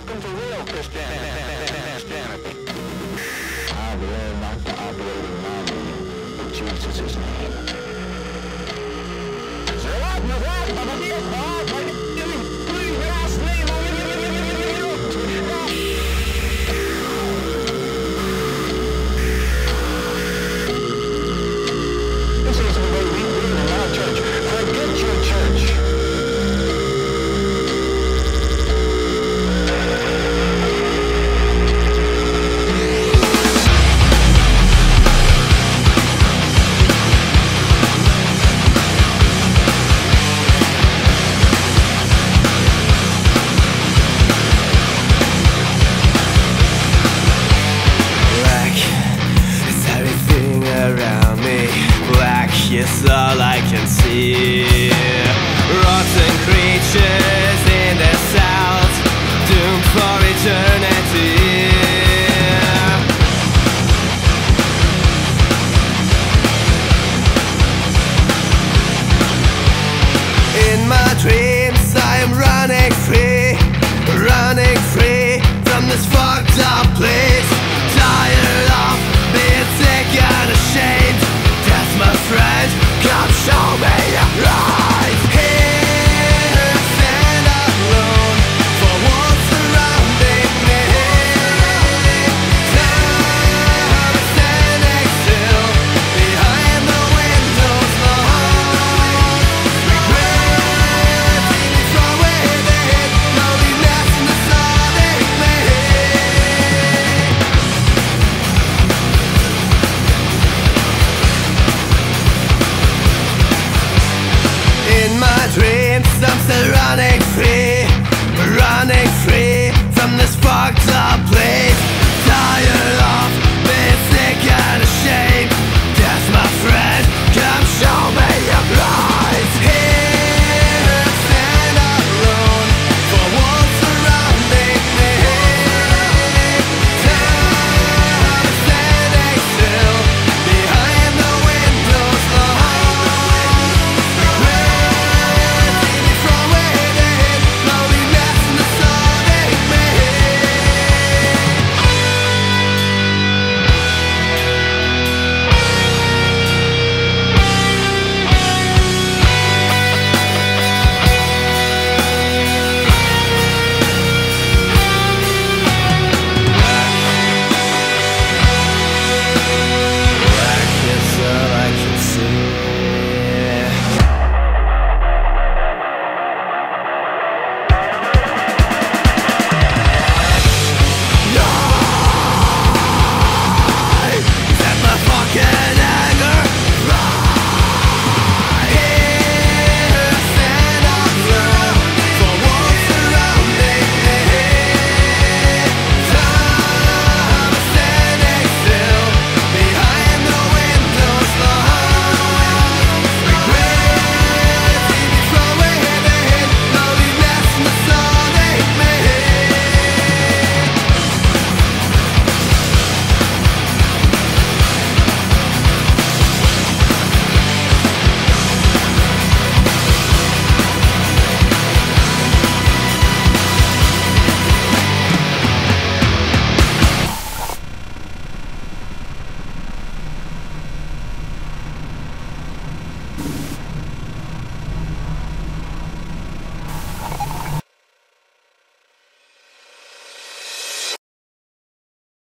welcome to real Christianity. I've learned not to operate in my name, but Jesus' name. This all I can see. Rotten creatures in the south, doomed for eternity. In my dreams, I am running free, running free from this fucked up place. show me